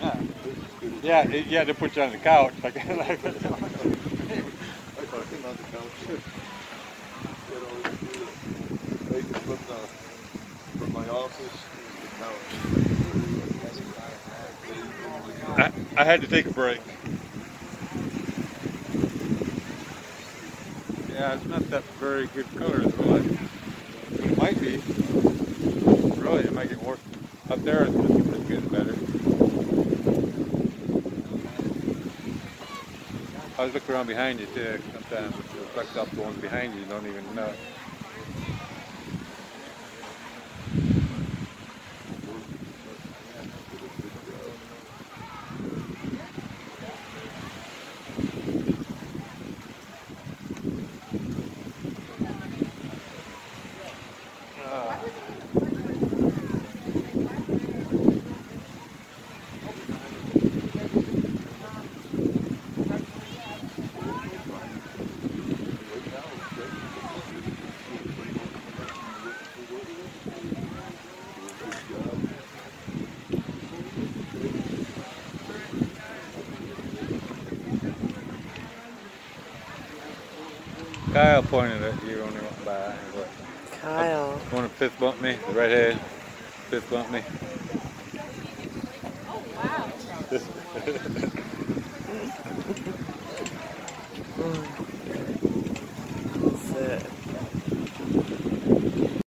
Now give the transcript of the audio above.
Uh, Yeah. Yeah, they put you on the couch. Like, like I can the couch. I, I had to take a break. Yeah, it's not that very good color, but It might be. Really, it might get worse. Up there, better. I was looking around behind you too. Sometimes it reflects off the one behind you. You don't even know. it. Kyle pointed at you when he went by. Anyway. Kyle. want to fifth bumped me, the redhead. Fifth bumped me. Oh, wow. That's it.